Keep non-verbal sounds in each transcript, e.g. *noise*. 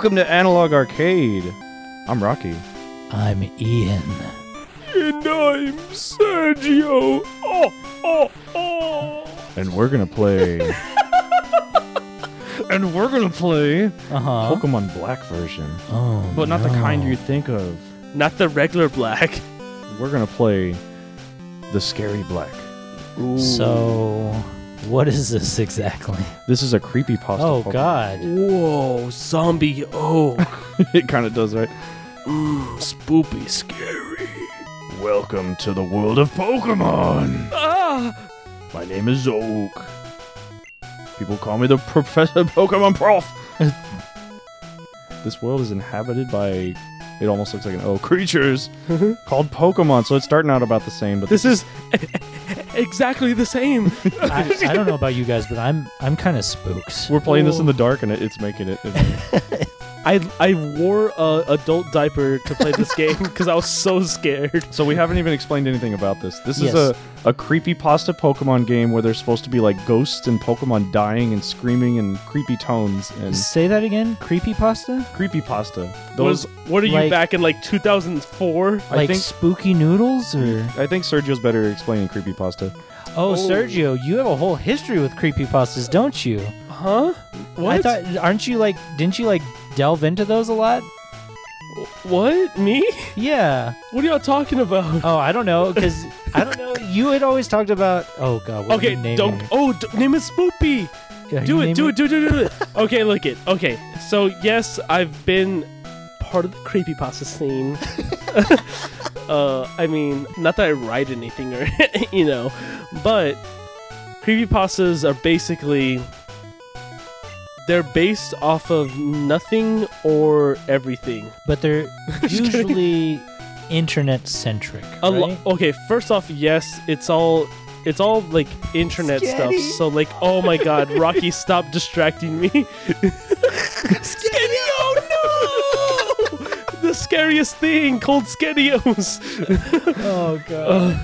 Welcome to Analog Arcade. I'm Rocky. I'm Ian. And I'm Sergio. Oh, oh, oh. And we're gonna play. *laughs* and we're gonna play Uh huh. Pokemon Black version, Oh, but not the kind you think of. Not the regular black. We're gonna play the Scary Black. So, what is this exactly? This is a creepy pasta. Oh God. Whoa, zombie oak. *laughs* it kind of does, right? Mmm, spoopy, scary. Welcome to the world of Pokemon. Ah! My name is Oak. People call me the Professor Pokemon Prof. *laughs* this world is inhabited by. It almost looks like an O *laughs* creatures called Pokemon. So it's starting out about the same, but This is *laughs* exactly the same. *laughs* I, I don't know about you guys, but I'm I'm kind of spooks. we're playing this in the dark, and it, it's making it. I I wore a adult diaper to play this *laughs* game because I was so scared. so we haven't even explained anything about this. This is a a creepy pasta Pokemon game where there's supposed to be like ghosts and Pokemon dying and screaming and creepy tones and Say that again. Creepy pasta? creepy pasta. Was Those what are you like- back in like 2004? I like think- spooky noodles or? I think Sergio's better explaining creepy pasta. Oh, Oh. Sergio, you have a whole history with creepy pastas, don't you? Huh? What? I thought, aren't you like? Didn't you like delve into those a lot? what? Me? Yeah. What are y'all talking about? Oh, I don't know, because *laughs* I don't know. You had always talked about. Oh God. What Okay, naming don't. it? Oh, d- name it Spoopy. Are Do it, do naming it, do it, do it, do it. *laughs* okay, look it. Okay, so yes, I've been part of the creepypasta scene. *laughs* uh, I mean, not that I write anything or you know, but creepypastas are basically they're based off of nothing or everything. But they're *laughs* Just usually internet centric. A lo- okay, first off, yes, it's all it's all like internet stuff. So like, oh my god, Rocky, *laughs* stop distracting me. Sketty, oh no! *laughs* the scariest thing, called Skedios. oh God.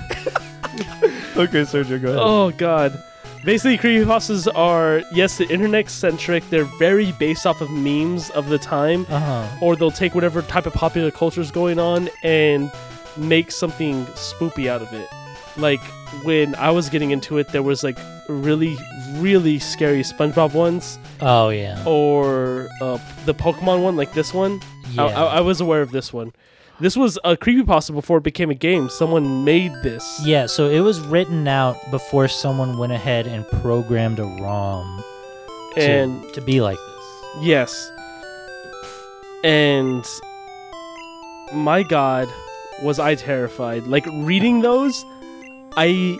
Okay, Sergio, go ahead. oh god. Basically, creepypastas are yes, the internet centric. They're very based off of memes of the time. Uh huh. or they'll take whatever type of popular culture is going on and make something spoopy out of it. Like when I was getting into it, there was like really, really scary SpongeBob ones, Oh yeah. or uh, the Pokemon one, like this one. yeah. I, I, I was aware of this one. This was a creepypasta before it became a game. Someone made this. yeah. So it was written out before someone went ahead and programmed a ROM to, And to be like this. Yes. And my god, was I terrified. Like reading those, I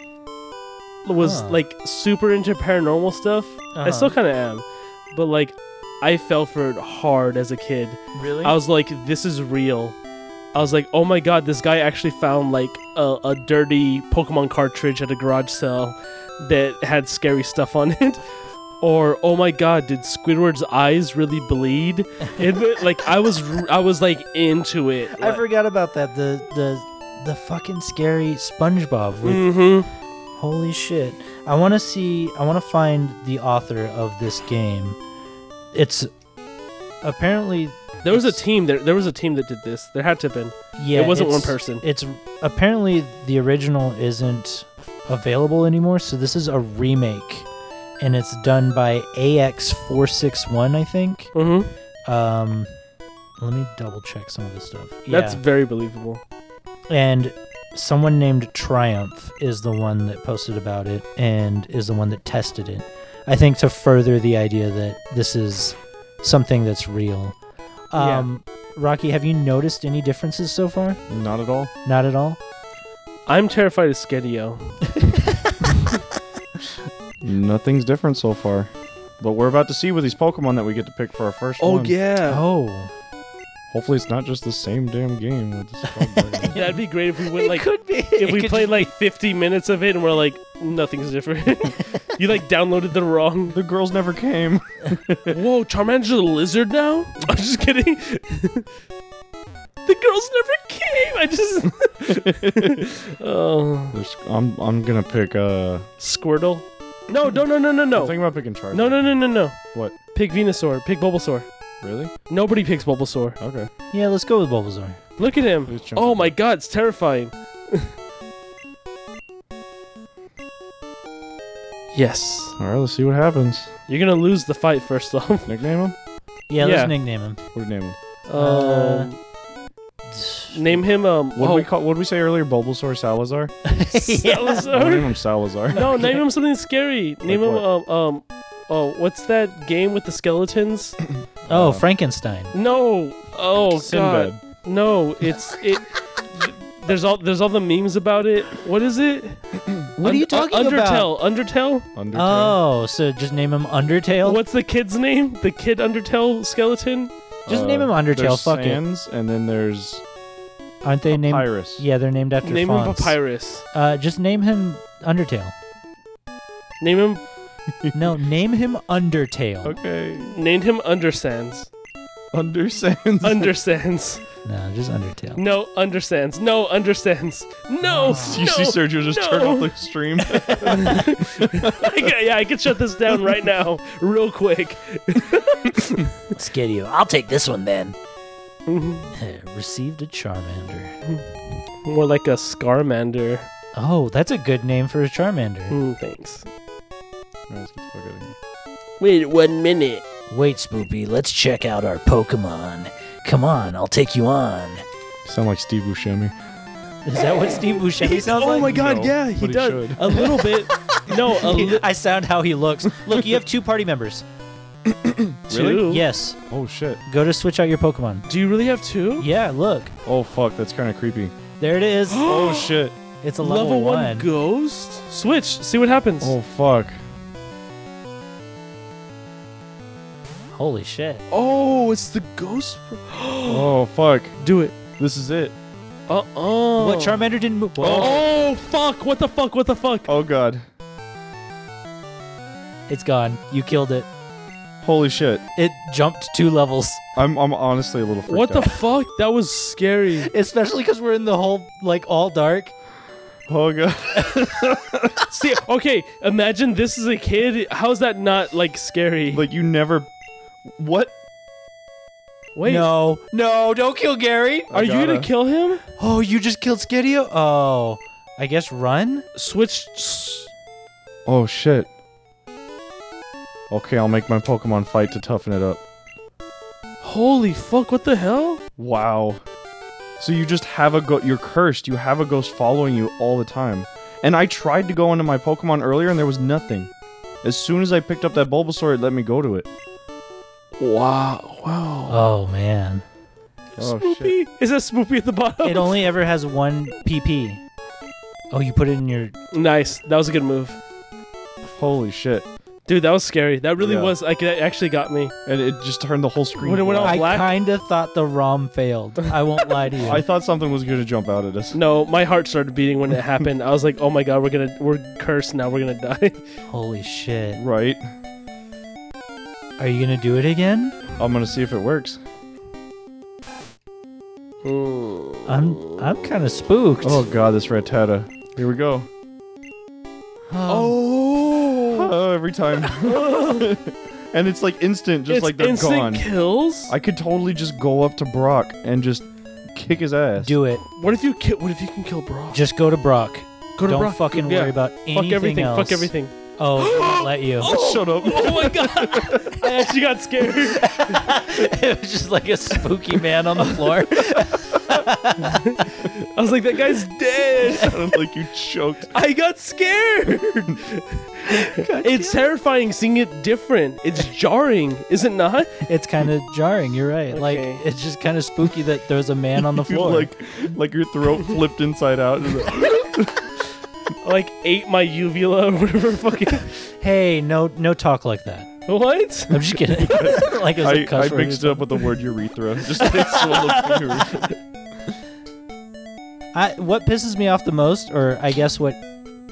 was Huh. like super into paranormal stuff. I Uh-huh. still kind of am. But like I fell for it hard as a kid. really. I was like this is real. I was like, "Oh my god, this guy actually found like a, a dirty Pokemon cartridge at a garage sale that had scary stuff on it." *laughs* Or, "Oh my god, did Squidward's eyes really bleed?" It, *laughs* like I was I was like into it. I forgot about that. The the the fucking scary SpongeBob. With, Mhm. Holy shit! I want to see. I want to find the author of this game. It's apparently There was a team there. There was a team that did this. There had to have been. yeah. it wasn't one person. It's apparently the original isn't available anymore, so this is a remake, and it's done by AX461, I think. Mm-hmm. Um, let me double check some of this stuff. That's yeah. very believable. and someone named Triumph is the one that posted about it and is the one that tested it. I think to further the idea that this is something that's real. Yeah. Um, Rocky, have you noticed any differences so far? Not at all. Not at all. I'm terrified of Skedio. *laughs* Nothing's different so far. But we're about to see with these Pokemon that we get to pick for our first one. Oh yeah. Oh, Hopefully it's not just the same damn game with the Strawberry. *laughs* Yeah, it'd be great if we went like could be. if we played like 50 minutes of it and we're like nothing's different. *laughs* you like downloaded the wrong. the girls never came. *laughs* Whoa, Charmander's a lizard now? I'm just kidding. the girls never came. I just Oh, There's, I'm I'm gonna pick uh. Squirtle. No, no, no, no, no, I'm no. thinking about picking Charizard. No, no, no, no, no. What? Pick Venusaur. Pick Bulbasaur. Really? Nobody picks Bulbasaur. Okay. Yeah, let's go with Bulbasaur. Look at him. Oh my god, it's terrifying. *laughs* yes. All right, let's see what happens. You're gonna lose the fight first off. *laughs* Nickname him? Yeah, Yeah. let's nickname him. What do you name him? Um, name him um What oh, did we call? What did we say earlier? Bulbasaur Salazar. *laughs* Salazar. I'm name him Salazar. No, name him something scary. Name him what? um um oh what's that game with the skeletons? *coughs* Oh, Uh, Frankenstein. No. Oh Sinbad. god. No, it's it *laughs* there's all there's all the memes about it. What is it? What are you Un- talking Undertale. about? Undertale? Undertale. Oh, so just name him Undertale? What's the kid's name? The kid Undertale skeleton? Just name him Undertale, Uh, There's fuck it. Sans, and then there's Aren't they named? Papyrus. Yeah, they're named after Name him fonts. Papyrus. Uh, just name him Undertale. Name him No, *laughs* name him Undertale. Okay. name him Undersands. Undersands. Undersands. No, just Undertale. No, Undersands. No, Undersands. No. Ah. you no. see Sergio just turn no. off the stream. *laughs* I can, yeah, I can shut this down right now, real quick. *laughs* Skidio. I'll take this one then. Mm-hmm. Eh, received a Charmander. More like a Scarmander. Oh, that's a good name for a Charmander. Mm, thanks. Alright, let's get the fuck out of here. Wait one minute. Wait, Spoopy, let's check out our Pokemon. Come on, I'll take you on. Sound like Steve Buscemi. Is that what Steve Buscemi sounds oh like? Oh my god, No, yeah, he but he does. a little bit. No, *laughs* a li- I sound how he looks. Look, you have two party members. *clears throat* two. Yes. Oh shit. Go to switch out your Pokemon. Do you really have two? Yeah, look. Oh fuck, that's kind of creepy. There it is. *gasps* oh shit. It's a level, one. ghost. Switch. See what happens. Oh fuck. Holy shit. Oh, it's the ghost. *gasps* Oh fuck. Do it. This is it. Uh oh. What Charmander didn't move? Oh fuck! What the fuck? What the fuck? Oh god. It's gone. You killed it. Holy shit. It jumped two levels. I'm I'm honestly a little freaked What the out. fuck? That was scary. *laughs* Especially because we're in the whole, like, all dark. oh god. *laughs* See, okay, imagine this is a kid. How's that not like scary? like you never. What? Wait, No. No, don't kill Gary. are you gonna gotta- kill him? Oh, you just killed Skidio? Oh. I guess run? Switch. Oh shit. Okay, I'll make my Pokemon fight to toughen it up. Holy fuck! What the hell? Wow. So you just have a go you're cursed. You have a ghost following you all the time. And I tried to go into my Pokemon earlier and there was nothing. As soon as I picked up that Bulbasaur, it let me go to it. Wow! Wow! Oh, man. Oh shit. Is that Spoopy at the bottom? It only ever has one PP. Oh, you put it in your. nice. That was a good move, Holy shit. dude. That was scary. That really Yeah. was. Like, that actually got me. And it just turned the whole screen. When it went black. all I black? kind of thought the ROM failed. I won't *laughs* lie to you. I thought something was gonna jump out at us. No, my heart started beating when it happened. I was like, "Oh my god, we're gonna, we're cursed now. We're gonna die." Holy shit. Right. Are you gonna do it again? I'm gonna see if it works. I'm I'm kind of spooked. Oh god, this Rattata. Here we go. Oh. Oh, every time. *laughs* and it's like instant, just it's like they're instant gone. kills. I could totally just go up to Brock and just kick his ass. Do it. what if you kill? What if you can kill Brock? Just go to Brock. Go to Don't Brock. fucking Yeah. worry about anything Fuck everything. else. Fuck everything. Oh, *gasps* it won't let you. *gasps* Oh, shut up. Oh my god! I actually got scared. *laughs* it was just like a spooky man on the floor. *laughs* I was like, that guy's dead. *laughs* Sounded like you choked. I got scared. it's terrifying seeing it different. It's jarring, is it not? it's kind of jarring. You're right. Like Okay. it's just kind of spooky that there's a man on the You, floor. like, like your throat flipped inside out. and like- ate my uvula or whatever. Fucking *laughs* hey, no, no talk like that. what? I'm just kidding. *laughs* like it was a I, cuss I word or mixed it up with the word urethra. *laughs* Just in case someone looked. I, what pisses me off the most, or I guess what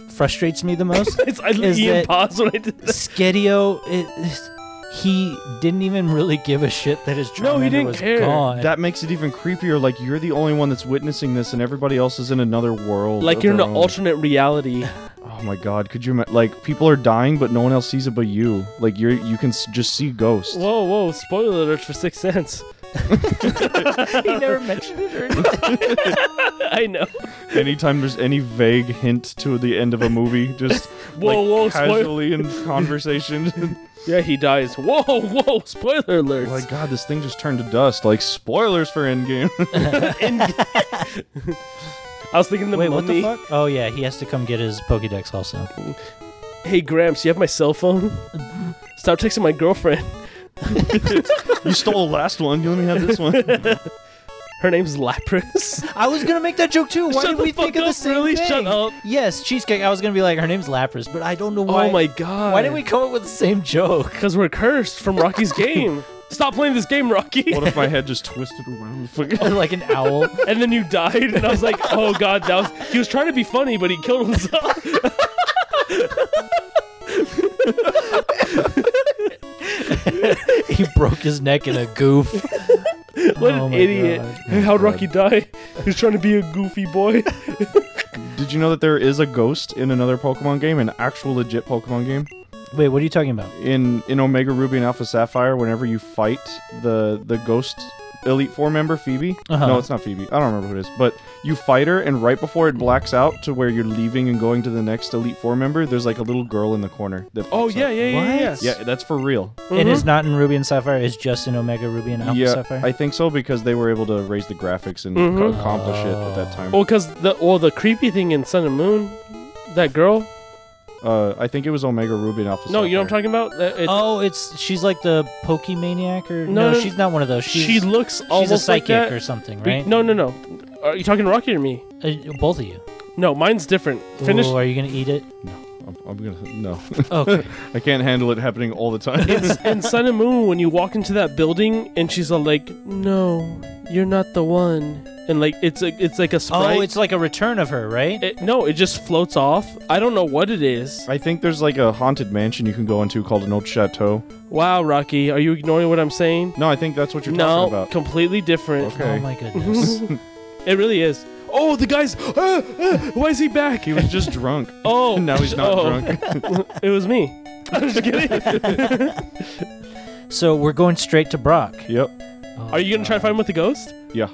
frustrates me the most, It's, I Is Ian that- paused when I did that. Skedio, it, he didn't even really give a shit that his Charmander No, he didn't was care. gone. That makes it even creepier. Like you're the only one that's witnessing this, and everybody else is in another world. Like you're in an own. alternate reality. *laughs* Oh my god, could you ima- like people are dying but no one else sees it but you. Like you're you can s- just see ghosts. Whoa, whoa! Spoiler alert for Sixth Sense. *laughs* *laughs* he never mentioned it or anything. *laughs* I know. Anytime there's any vague hint to the end of a movie, *laughs* just Whoa, like, whoa! Spoiler. casually in *laughs* conversation. Yeah, he dies. Whoa, whoa! Spoiler alert. like god, this thing just turned to dust. Like spoilers for Endgame. Endgame. I was thinking the Wait, what the mummy. fuck? Oh yeah, he has to come get his Pokédex also. Hey Gramps, you have my cell phone? Stop texting my girlfriend. you stole the last one. You let me have this one. Her name's Lapras. *laughs* I was gonna make that joke too. Why Shut did the we think fuck of the up, same really? thing? Shut up. Yes, cheesecake. I was gonna be like, her name's Lapras, but I don't know why. Oh my god. Why did we come up with the same joke? Because we're cursed from Rocky's *laughs* game. Stop playing this game, Rocky. what if my *laughs* head just twisted around? like an owl. and then you died, and I was like, oh god, that was. He was trying to be funny, but he killed himself. he broke his neck in a goof. What Oh an idiot. God. How'd Rocky die? *laughs* He's trying to be a goofy boy. *laughs* Did you know that there is a ghost in another Pokemon game, an actual legit Pokemon game? Wait, what are you talking about? In in Omega Ruby and Alpha Sapphire, whenever you fight the the ghost Elite Four member Phoebe, Uh-huh. no, it's not Phoebe. I don't remember who it is, but you fight her, and right before it blacks out to where you're leaving and going to the next Elite Four member, there's like a little girl in the corner. That Oh yeah, yeah, yeah, yeah. What? yeah, that's for real. It is Mhm. not in Ruby and Sapphire. It's just in Omega Ruby and Alpha yeah, Sapphire. I think so because they were able to raise the graphics and Mhm. co- accomplish it at that time. Well, because the well, the creepy thing in Sun and Moon, that girl. Uh, I think it was Omega Ruby and Alpha. No, you know what I'm talking about. That- it's- oh, it's she's like the Pokemaniac or No, no, no, she's not one of those. She's she looks she's almost a psychic like that. or something, Be- right? No, no, no. Are you talking Rocky or me? Uh, both of you. No, mine's different. Finish. Ooh, are you gonna eat it? I'm, I'm gonna no. Okay. *laughs* I can't handle it happening all the time. It's *laughs* in Sun and Moon when you walk into that building and she's all like, "No, you're not the one," and like it's a, it's like a oh, sprite. oh, it's like a return of her, right? It, no, it just floats off. I don't know what it is. I think there's like a haunted mansion you can go into called an old chateau. Wow, Rocky, are you ignoring what I'm saying? No, I think that's what you're no, talking about. completely different. Okay. Oh my goodness. *laughs* It really is. Oh, the guy's. Ah, ah, why is he back? He was just drunk. *laughs* Oh, *laughs* now he's not oh, drunk. *laughs* It was me. I'm just kidding. so we're going straight to Brock. Yep. Oh, Are you gonna try to find him with the ghost? Yeah.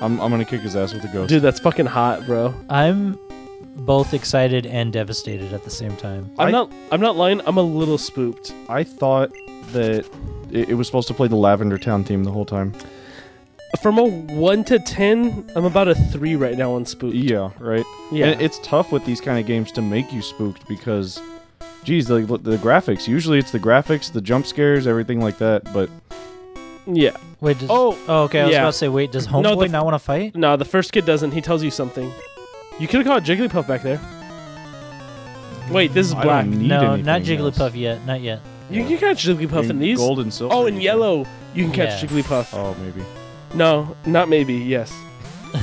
I'm, I'm gonna kick his ass with a ghost. Dude, that's fucking hot, bro. I'm both excited and devastated at the same time. I'm I- not. I'm not lying. I'm a little spooked. I thought that it, it was supposed to play the Lavender Town theme the whole time. From a one to ten, I'm about a three right now on spooked. Yeah, right. Yeah. And it's tough with these kind of games to make you spooked because, geez, the, the graphics. Usually it's the graphics, the jump scares, everything like that. But yeah. Wait, does, Oh, oh, okay. I was yeah. about to say, wait, does Homeboy No, the f- not want to fight? no, the first kid doesn't. He tells you something. You could have caught Jigglypuff back there. Wait, this is I black. don't need No, anything not else. Jigglypuff yet. Not yet. You can catch Jigglypuff in, In these. gold and silver. oh, in yellow, you can catch Yeah. Jigglypuff. Oh, maybe. No, not maybe. Yes, *laughs*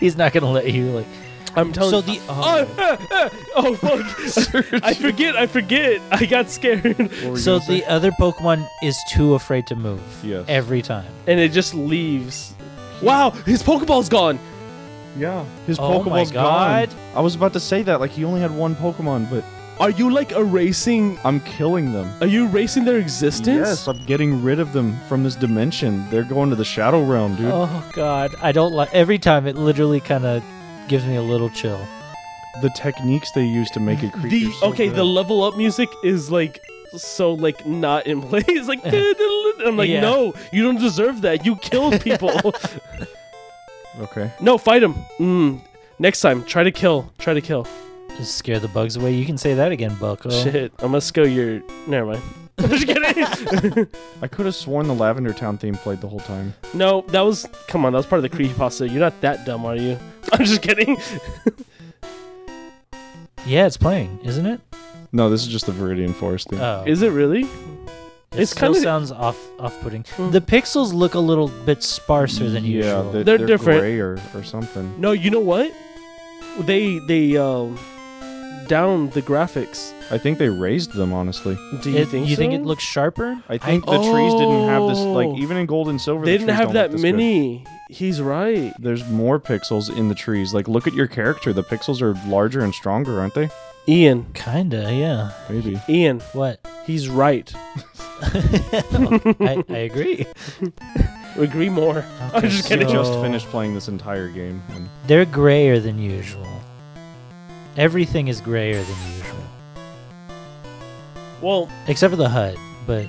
He's not gonna let you like. I'm telling. So the *laughs* Oh, oh, ah, *laughs* ah, oh fuck! I forget. I forget. I got scared, What were you so gonna say? the other Pokemon is too afraid to move Yes. every time. and it just leaves. Wow, his Pokeball's gone. Yeah, his Oh my Pokeball's God. gone. I was about to say that, like he only had one Pokemon, but Are you like erasing? I'm killing them. Are you erasing their existence? Yes, I'm getting rid of them from this dimension. They're going to the Shadow Realm, dude. Oh God, I don't like. Every time it literally kind of gives me a little chill. The techniques they use to make it creepy. The so okay, good. the level up music is like so like not in *laughs* place. Like *laughs* I'm like, Yeah. no, you don't deserve that. You killed *laughs* people. okay. no, fight him. Mm. Next time, try to kill. Try to kill. Just scare the bugs away. You can say that again, Bucko. Shit, I'm gonna scale your. Never mind. *laughs* Just kidding. I could have sworn the Lavender Town theme played the whole time. no, that was. Come on, that was part of the creepypasta. You're not that dumb, are you? *laughs* I'm just kidding. *laughs* Yeah, it's playing, isn't it? No, this is just the Viridian Forest theme. Oh, Is it really? it it's still kinda- sounds off off-putting. Mm. The pixels look a little bit sparser than yeah, usual. They're, They're they're different. gray or, or something. No, you know what? They they um down the graphics. I think they raised them, honestly. Do you It- think you so? think it looks sharper? I think the trees didn't have this, like, Oh. even in gold and silver, They the didn't trees have don't that look this good. mini. He's right. There's more pixels in the trees. Like, look at your character. The pixels are larger and stronger, aren't they? Ian. Kinda, yeah. Maybe. Ian. What? He's right. *laughs* I, I agree. Agree more. I'm Okay, just kidding. I just finished playing this entire game. And They're grayer than usual. Everything is grayer than usual, Well, except for the hut. But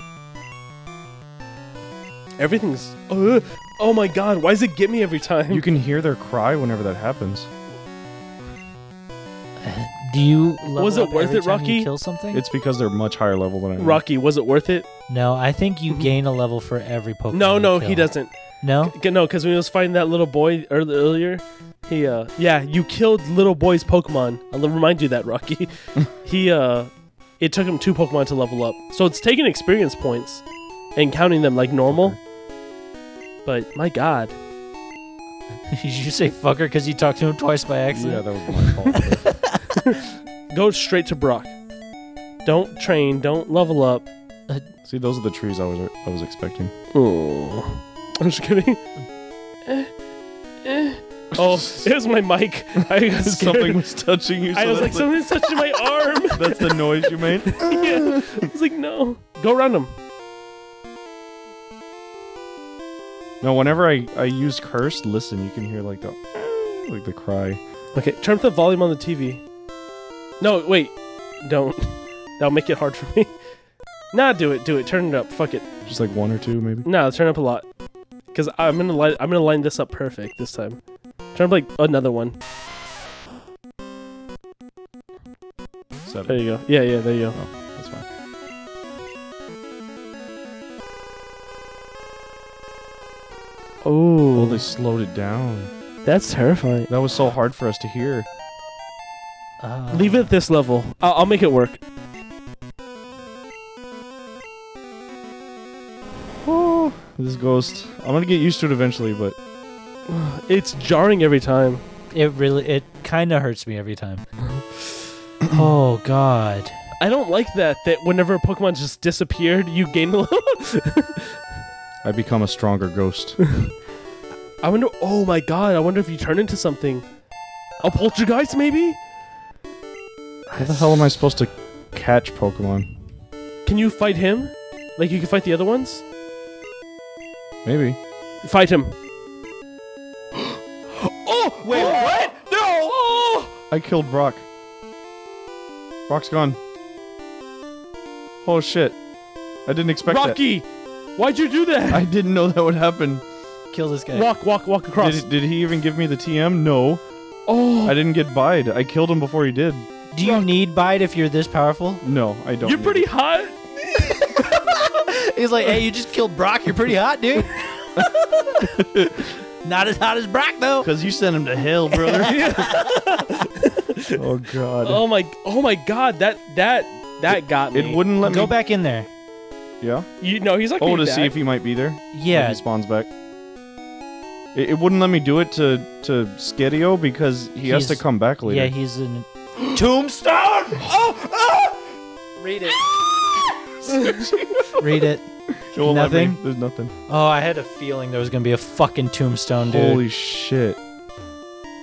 everything's. Uh, oh my god, why does it get me every time? you can hear their cry whenever that happens. *laughs* do you? Level Was it up worth every it, Rocky? Kill something? It's because they're much higher level than I am. Rocky, was it worth it? no, I think you gain a level for every Pokemon. No, you no, kill. he doesn't. No, G- No, because when he was fighting that little boy earlier, he, uh, yeah, you killed little boy's Pokemon. I'll remind you that, Rocky. *laughs* he, uh, it took him two Pokemon to level up. So it's taking experience points and counting them like normal. But my god. did *laughs* you say fucker because you talked to him twice by accident? Yeah, that was my fault. *laughs* Go straight to Brock. Don't train, don't level up. See, those are the trees I was I was expecting. Oh. I'm just kidding. Oh, it was my mic. I *laughs* scared. Something was touching you. So I was like, something's touching my *laughs* arm. that's the noise you made. *laughs* yeah. I was like, no. Go around him. No, whenever I I use cursed, listen, you can hear like the like the cry. Okay, turn up the volume on the TV. No, wait. Don't. That'll make it hard for me. Nah, do it. Do it. Turn it up. Fuck it. Just like one or two, maybe. No, turn up a lot. Cause I'm gonna line. I'm gonna line this up perfect this time. Turn up like another one. There you go. Yeah, yeah. There you go. Oh, that's fine. Oh, Oh, they slowed it down. that's terrifying. That was so hard for us to hear. Uh, Leave it at this level. I'll, I'll make it work. Oh, this ghost. I'm gonna get used to it eventually, but *sighs* It's jarring every time. It really, it kind of hurts me every time. *clears throat* oh God. I don't like that. That whenever a Pokemon just disappeared, you gain a little. *laughs* I become a stronger ghost. *laughs* I wonder. Oh my god! I wonder if you turn into something. A poltergeist, maybe? How the hell am I supposed to catch Pokemon? Can you fight him? Like you can fight the other ones? Maybe. Fight him. Oh wait, what? No! Oh! I killed Brock. Brock's gone. Oh shit. I didn't expect that. Rocky, why'd you do that. that? I didn't know that would happen. Kill this guy. walk, walk, walk across. Did, did he even give me the TM? No. oh, I didn't get bide. I killed him before he did. Do you need bite if you're this powerful? No, I don't. you're pretty it. hot. *laughs* He's like, hey, you just killed Brock. You're pretty hot, dude. *laughs* Not as hot as Brock though. Cause you sent him to hell, brother. *laughs* *laughs* oh god. Oh my, oh my god, that that that got me. it wouldn't let me Go me. back in there. Yeah. You know, he's like Oh, being to back. see if he might be there. When Yeah. He spawns back. It, it wouldn't let me do it to to Skedio because he has to He's- come back later. Yeah, he's in *gasps* Tombstone. Oh, oh! Read it. *laughs* Read it. It won't let me. Nothing? There's nothing. Oh, I had a feeling there was gonna be a fucking tombstone, dude. Holy shit.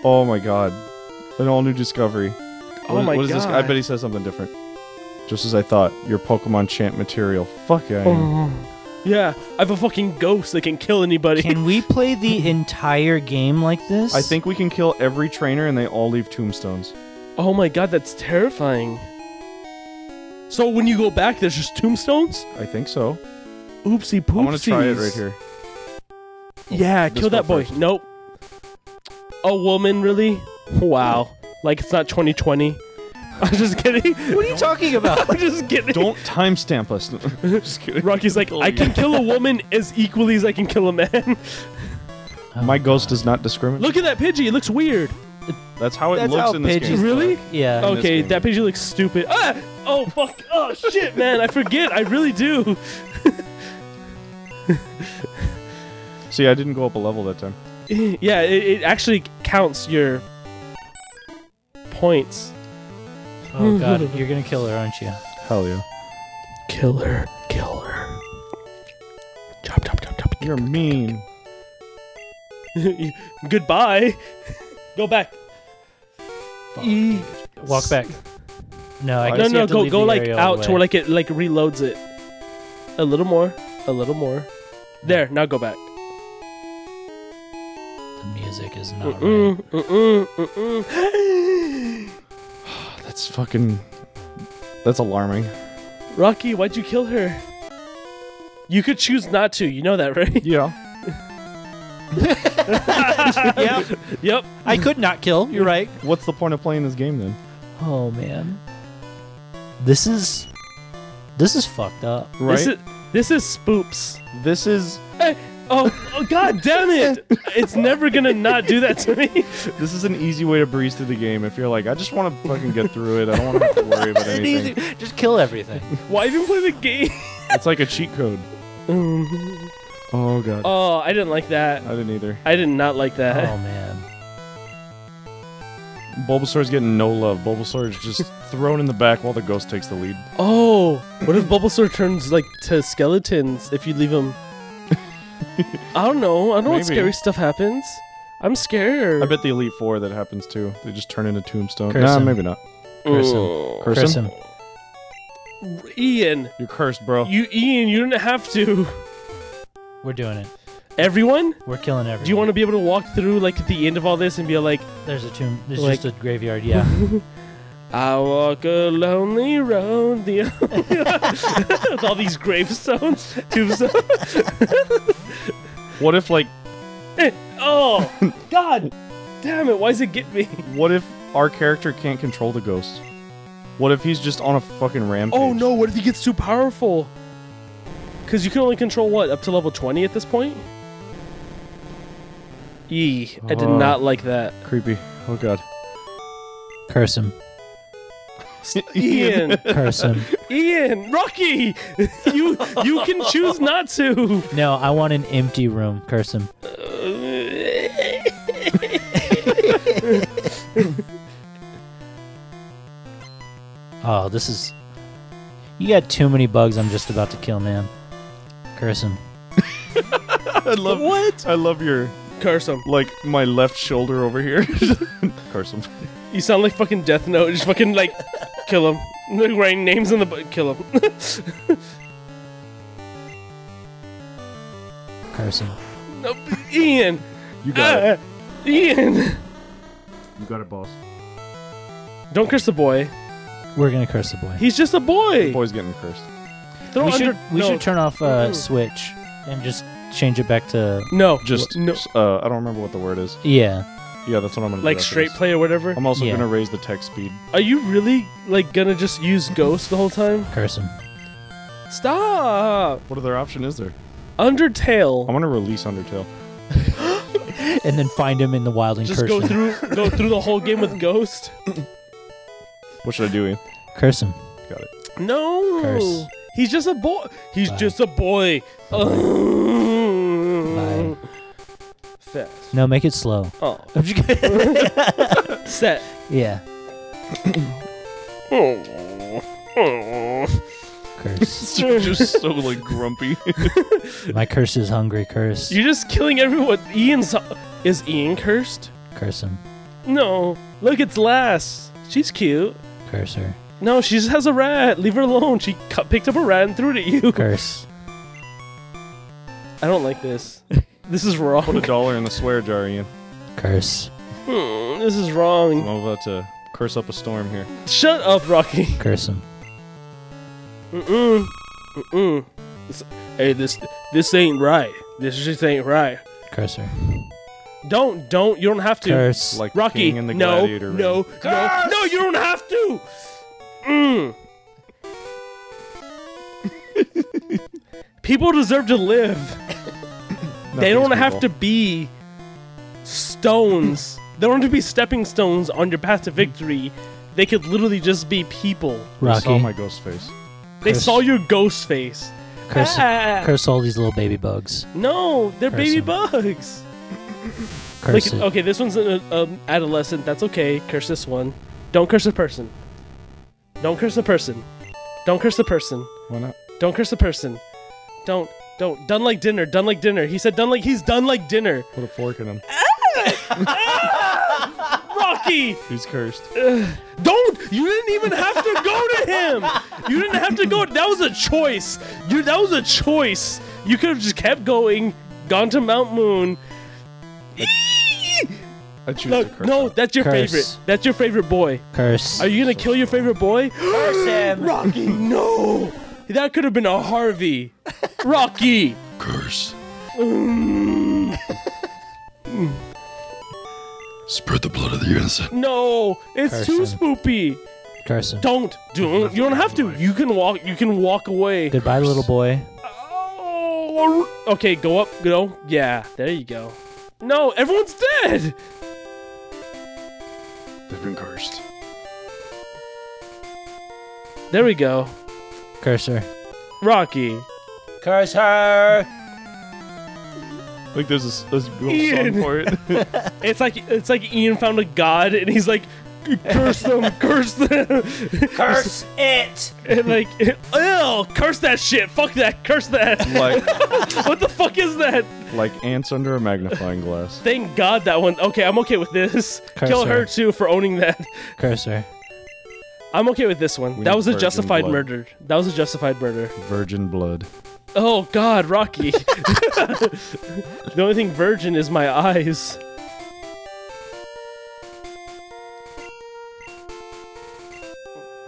Oh my god. An all new discovery. Oh What is- my what is god. this? I bet he says something different. Just as I thought. Your Pokemon chant material. Fuck yeah. I am. Oh. Yeah, I have a fucking ghost that can kill anybody. Can we *laughs* play the entire game like this? I think we can kill every trainer and they all leave tombstones. oh my god, that's terrifying. So when you go back, there's just tombstones. I think so. Oopsie poopsies. I want to try it right here. Yeah, This kill that boy. first. Nope. A woman, really? Wow. Like it's not 2020. *laughs* I'm just kidding. What are you talking about? *laughs* I'm just kidding. Don't timestamp us. *laughs* Just kidding. Rocky's like, Oh, I can kill a woman as equally as I can kill a man. My ghost does not discriminate. Look at that Pidgey. It looks weird. That's how it That's looks how in this Pidgeys game. Really? Yeah. Okay, that Pidgey looks stupid. Ah! Oh fuck! Oh shit, man! I forget. I really do. See, I didn't go up a level that time. *laughs* yeah, it, it actually counts your points. Oh god, you're gonna kill her, aren't you? *laughs* Hell yeah. Kill her. Kill her. Chop, chop, chop, chop. You're mean. *laughs* Goodbye. Go back. E- Walk back. No, I No, guess no, you have to Go, leave go like out to where like it like reloads it. A little more. A little more. There. Now go back. The music is not right. Mm-mm, mm-mm, mm-mm. *sighs* That's fucking. That's alarming. Rocky, why'd you kill her? You could choose not to. You know that, right? Yeah. *laughs* *laughs* yep. yep. I could not kill. You're right. What's the point of playing this game then? Oh man. This is this is fucked up. Right. This is this is spoops. This is Oh, oh god damn it! It's never gonna not do that to me. this is an easy way to breeze through the game. If you're like, I just want to fucking get through it. I don't want to worry about *laughs* It's anything. easy. Just kill everything. Why even play the game? It's like a cheat code. *laughs* Oh god. oh, I didn't like that. I didn't either. I did not like that. oh man. Bulbasaur's getting no love. Bulbasaur is just *laughs* thrown in the back while the ghost takes the lead. Oh, what if Bulbasaur turns like to skeletons if you leave him? I don't know. I don't know what Maybe. scary stuff happens. I'm scared. I bet the Elite Four that happens too. They just turn into tombstones. Curse nah, him. maybe not. Curse him. Curse, Curse him? him. Ian, You're cursed, bro. you Ian, you don't have to. We're doing it. Everyone, We're killing everyone. do you want to be able to walk through like at the end of all this and be like, There's a tomb. There's Like- just a graveyard. Yeah. *laughs* I walk a lonely road, the *laughs* with all these gravestones, tombstones. *laughs* What if like eh, oh, *laughs* God, damn it! Why does it get me? *laughs* what if our character can't control the ghost? What if he's just on a fucking rampage? Oh no! What if he gets too powerful? Because you can only control what up to level twenty at this point. Eee, I did Oh. not like that. Creepy. Oh god. Curse him. Ian, Curse him. Ian, Rocky, you you can choose not to. No, I want an empty room. Curse him. Oh, this is. You got too many bugs. I'm just about to kill, man. Curse him. I love what? I love your Curse him. like my left shoulder over here. *laughs* Curse him. You sound like fucking Death Note. Just fucking like kill him. Like writing names on the book. Kill him. *laughs* Curse him. no, Ian. You got it. Ah, Ian. You got it, boss. Don't curse the boy. We're gonna curse the boy. He's just a boy. The boy's getting cursed. Throw we should we no, should turn off uh, switch and just change it back to no. Just no. uh I don't remember what the word is. yeah. Yeah, that's what I'm gonna do Like straight play or whatever. I'm also Yeah. gonna raise the tech speed. Are you really like gonna just use Ghost the whole time? Curse him. Stop. What other option is there? Undertale. I'm gonna release Undertale. *laughs* and then find him in the wild and Just curse go him. through go *laughs* through the whole game with Ghost. *laughs* What should I do, Ian? Curse him. Got it. No. Curse. He's just a boy. He's Bye. just a boy. Bye. Fast. No, make it slow. Oh. *laughs* I'm just kidding. *laughs* Set. yeah. Oh. Curse. *laughs* just so like grumpy. My curse is hungry. Curse. You're just killing everyone. Ian's is Ian cursed? Curse him. No. Look, it's Lass. She's cute. Curse her. No, she just has a rat. Leave her alone. She cu- picked up a rat and threw it at you. Curse. I don't like this. This is wrong. Put a dollar in the swear jar, Ian. Curse. Hmm, this is wrong. I'm about to curse up a storm here. Shut up, Rocky. Curse him. Mm-mm. Mm-mm. Hey, this this ain't right. This just ain't right. Curse her. Don't, don't. You don't have to. Curse. Like Rocky, King in the no, Gladiator no, ring. no, no, you don't have to. Mm. *laughs* People deserve to live. Not they don't have to be stones. they don't have to be stepping stones on your path to victory. They could literally just be people. Rocky. They saw my ghost face. They Curse. saw your ghost face. Curse. Ah. Curse all these little baby bugs. No, they're Curse baby them. bugs. Curse Like, it. okay, this one's an um, adolescent. That's okay. Curse this one. Don't curse a person. Don't curse a person. Don't curse a person. Why not? Don't curse a person. Don't Don't. Done like dinner. Done like dinner. He said done like he's done like dinner. Put a fork in him. *laughs* Rocky, He's cursed. don't. You didn't even have to go to him. You didn't have to go. That was a choice. You. That was a choice. You could have just kept going, gone to Mount Moon. I choose No, curse. no, that's your Curse. favorite. That's your favorite boy. Curse. Are you gonna kill your favorite boy? Curse him. *gasps* Rocky, no. That could have been a Harvey. Rocky. curse. Mm, Spread the blood of the innocent. no, it's Curse too spoopy. Curse. Don't. Don't. You don't have to. You can walk. You can walk away. Goodbye, little boy. Oh, okay, go up. Go. Yeah, there you go. No, everyone's dead. They've been cursed. There we go. Curse her. Rocky. Curse her. Like there's a, s- there's a little Ian. song for it. *laughs* *laughs* It's like it's like Ian found a god and he's like, curse them, *laughs* curse them, Curse it. and like, ew, curse that shit, fuck that, curse that. like what the fuck is that? like ants under a magnifying glass. Thank God that one. Okay, I'm okay with this. Curse Kill her her. too for owning that. Curse her. I'm okay with this one. We that was a justified blood. murder. That was a justified murder. Virgin blood. Oh God, Rocky. *laughs* *laughs* the only thing virgin is my eyes.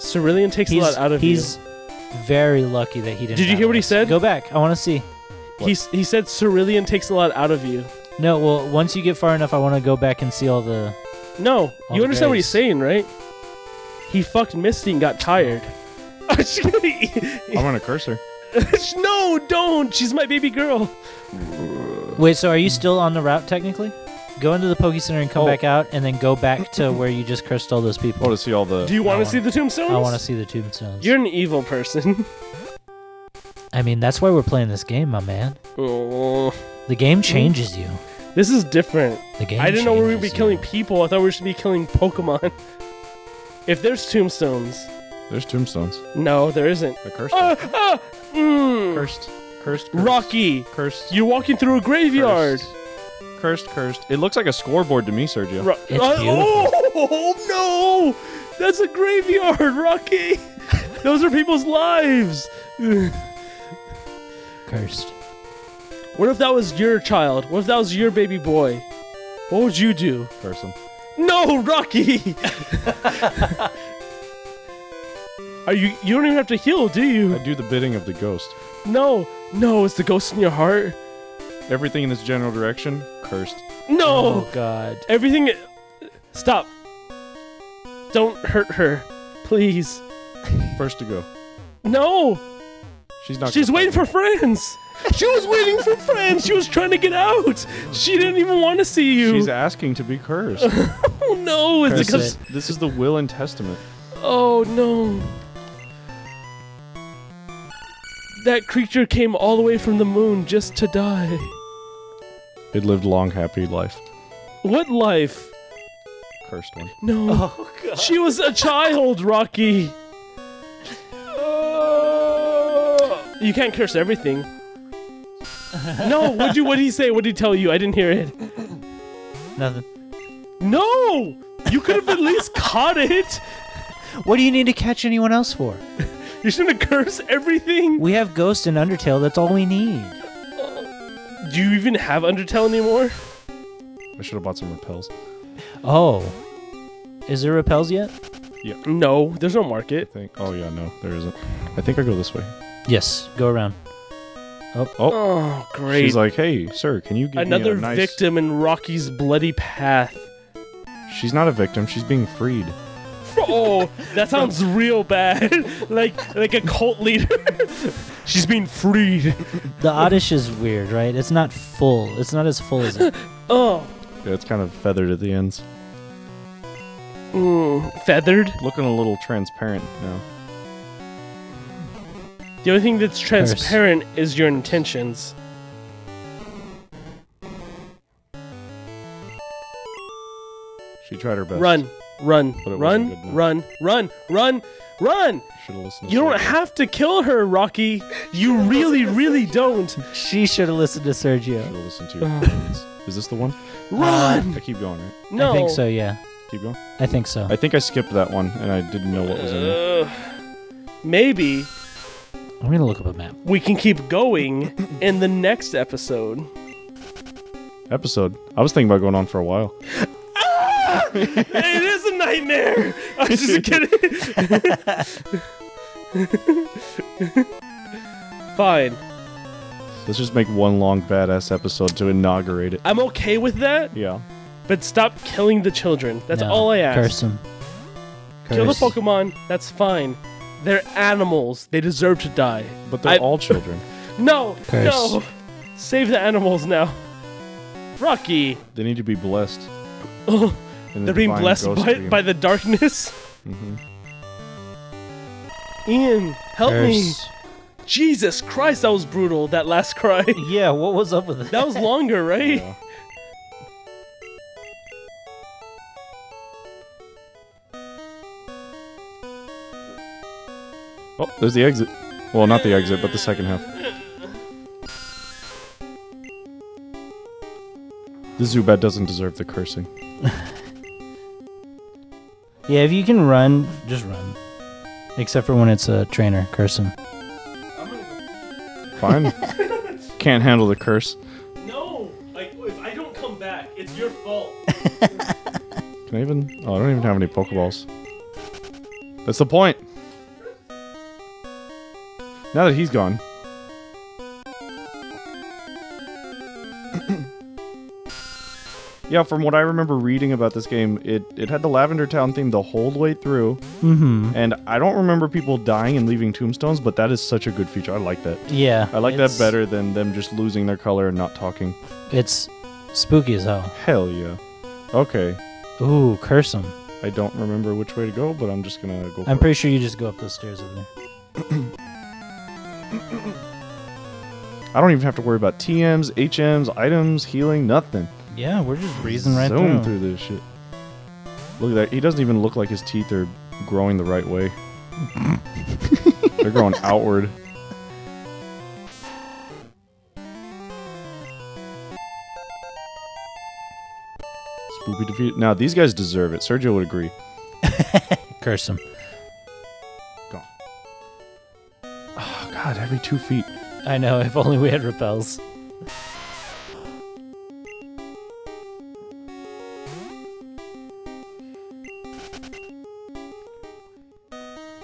Cerulean takes a lot out of you. he's very lucky that he didn't. Did you hear what he said? Go back. I want to see. you. He's, he said cerulean takes a lot out of you. No, well, once you get far enough, I want to go back and see all the. No, All you the understand what he's saying, right? He fucked Misty and got tired. *laughs* I'm gonna *laughs* curse her. *laughs* no, don't. She's my baby girl. Wait, so are you still on the route technically? Go into the Poke Center and come Oh. back out, and then go back to where you just cursed all those Oh, people. to see all the. Do you want to see the tombstones? I want to see the tombstones. You're an evil person. I mean, that's why we're playing this game, my man. oh, The game changes you. this is different. The game. I didn't know we were going to be changes killing you. people. I thought we were going to be killing Pokemon. If there's tombstones, There's tombstones. no, there isn't. I cursed. Ah, her. ah, mm. Cursed. Cursed. Cursed. Rocky, Cursed. you're walking through a graveyard. Cursed. Cursed. Cursed. It looks like a scoreboard to me, Sergio. Ro- It's Uh, beautiful. oh *laughs* no! That's a graveyard, Rocky. *laughs* Those are people's lives. *sighs* Cursed. What if that was your child? What if that was your baby boy? What would you do? Curse him. No, Rocky. Are you? You don't even have to heal, do you? I do the bidding of the ghost. No, no. It's the ghost in your heart. Everything in this general direction, cursed. No. Oh God. Everything. Stop. Don't hurt her, please. First to go. No. She's not. She's waiting for friends. She was waiting for friends. She was trying to get out. She didn't even want to see you. She's asking to be cursed. *laughs* oh no! It's Curse because. it. this is the will and testament. Oh no! That creature came all the way from the moon just to die. It lived long, happy life. What life? Cursed one. No. Oh God. She was a child, Rocky. *laughs* Oh. You can't curse everything. No, what'd you what did he say? What did he tell you? I didn't hear it. Nothing. No! You could have at least caught it. What do you need to catch anyone else for? *laughs* You're gonna curse everything? We have Ghost and Undertale. That's all we need. Do you even have Undertale anymore? I should have bought some repels. Oh. Is there repels yet? Yeah. No, there's no I market. think. Oh yeah, no, there isn't. I think I go this way. Yes. Go around. Oh, oh great. She's like, "Hey, sir, can you give Another me a nice?" victim in Rocky's bloody path. She's not a victim. She's being freed. *laughs* Oh, that sounds real bad. *laughs* like like a cult leader. *laughs* She's being freed. The Oddish is weird, right? It's not full. It's not as full as it. Oh. Yeah, it's kind of feathered at the ends. Mm, feathered. Looking a little transparent now. The only thing that's transparent is your intentions. She tried her best. Run. Run, But it wasn't run, run, run, run, run! Should have listened. To You don't Sergio. have to kill her, Rocky. You *laughs* really, really don't. She should have listened to Sergio. Should have listened to your *sighs* parents. Is this the one? Run! I keep going, right? no. I think so. Yeah, Keep going. I think so. I think I skipped that one, and I didn't know what was in it. Uh, maybe I'm gonna look up a map. we can keep going in the next episode. Episode. I was thinking about going on for a while. Ah! it is a nightmare. I was just *laughs* kidding. Fine. Let's just make one long badass episode to inaugurate it. I'm okay with that, Yeah. but stop killing the children. That's No, all I ask. Curse him. Kill the Pokemon. That's fine. They're animals. They deserve to die. But they're I- all children. *laughs* No, Curse. no. Save the animals now. Rocky. They need to be blessed. Oh, the they're being blessed by, dream. by the darkness. Mhm. Ian, help me. Jesus Christ, that was brutal. That last cry. Yeah, what was up with that? That was longer, right? Yeah. Oh, there's the exit. Well, not the exit, but the second half. The Zubat doesn't deserve the cursing. *laughs* Yeah, if you can run, just run. Except for when it's a trainer. Curse him. Fine. *laughs* Can't handle the curse. No, like if I don't come back, it's your fault. Can I even? Oh, I don't even have any Pokeballs. That's the point. Now that he's gone. yeah, from what I remember reading about this game, it, it had the Lavender Town theme the whole way through, Mm-hmm. and I don't remember people dying and leaving tombstones, but that is such a good feature. I like that. Yeah. I like it's- that better than them just losing their color and not talking. It's spooky as hell. Hell yeah. Okay. Ooh, curse him. I don't remember which way to go, but I'm just gonna go. I'm it. pretty sure you just go up those stairs over there. *clears throat* I don't even have to worry about TMs, HMs, items, healing, nothing. Yeah, we're just breezing right Zoom through. through this shit. Look at that. He doesn't even look like his teeth are growing the right way. *laughs* They're growing outward. Spoopy defeat. Now these guys deserve it. Sergio would agree. *laughs* Curse him. God, every two feet. I know. If only we had repels.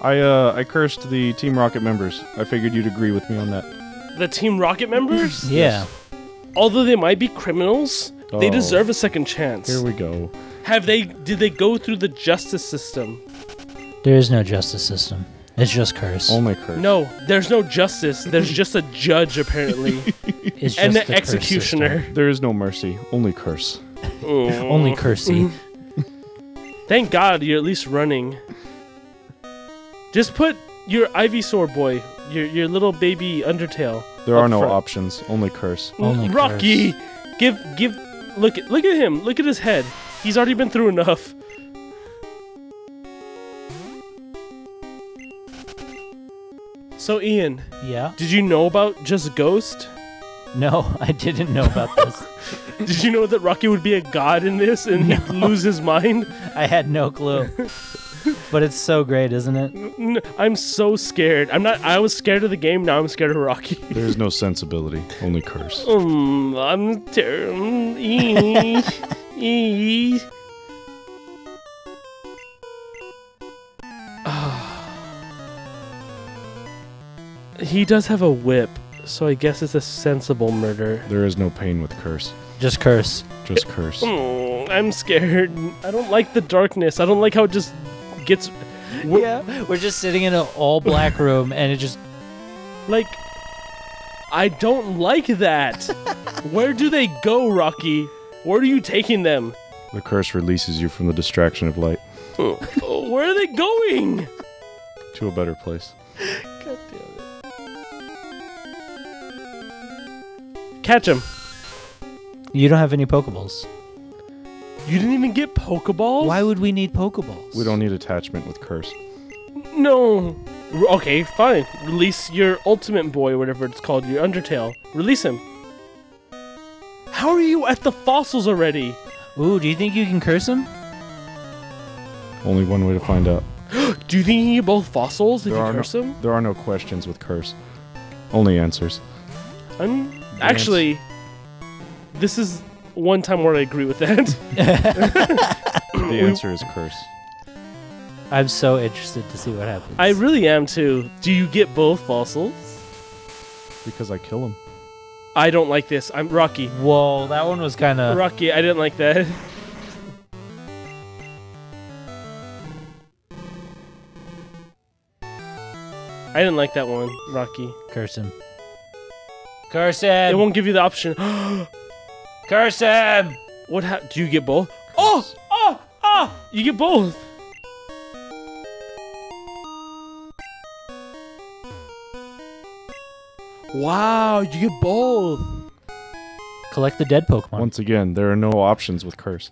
I uh I cursed the Team Rocket members. I figured you'd agree with me on that. The Team Rocket members, *laughs* Yeah. although they might be criminals, they Oh. deserve a second chance. Here we go. Have they? Did they go through the justice system? There is no justice system. It's just curse. Only curse. No, there's no justice. There's just a judge apparently, *laughs* it's just and the the curse executioner. There is no mercy. Only curse. system. Only cursey. *laughs* Thank God you're at least running. Just put your Ivysaur boy, your your little baby Undertale. There Up are no front. options. Only curse. Only Rocky, give give. Look at look at him. Look at his head. He's already been through enough. So Ian, yeah. did you know about Just Ghost? No, *laughs* I didn't know about this. *laughs* Did you know that Rocky would be a god in this and he'd lose his mind? *laughs* I had no clue. But it's so great, isn't it? I'm so scared. I'm not. I was scared of the game. Now I'm scared of Rocky. There is no sensibility. Only curse. Um, I'm terrible. He does have a whip, so I guess it's a sensible murder. There is no pain with curse. Just curse. Just curse. Mm, I'm scared. I don't like the darkness. I don't like how it just gets. We're- yeah, we're just sitting in an all black *laughs* room and it just Like, I don't like that. *laughs* Where do they go, Rocky? Where are you taking them? The curse releases you from the distraction of light *laughs* Where are they going? to a better place. Catch him. you don't have any Pokeballs. You didn't even get Pokeballs? Why would we need Pokeballs? We don't need attachment with curse. No. Okay, fine. Release your Ultimate Boy, whatever it's called, your Undertale. Release him. How are you at the fossils already? Ooh, do you think you can curse him? Only one way to find out. *gasps* Do you think you can get both fossils if There you are no- curse them? There are no questions with curse. Only answers. I'm actually. This is one time where I agree with that. *laughs* *laughs* The answer is curse. I'm so interested to see what happens. I really am too. Do you get both fossils? Because I kill him. I don't like this. I'm Rocky. Whoa, that one was kind of. Rocky, I didn't like that. *laughs* I didn't like that one, Rocky. Curse him. Curse It him. won't give you the option. *gasps* Curse him. what ha- do you get both? Oh, oh, oh! You get both. Wow, you get both. Collect the dead Pokemon. Once again, there are no options with curse.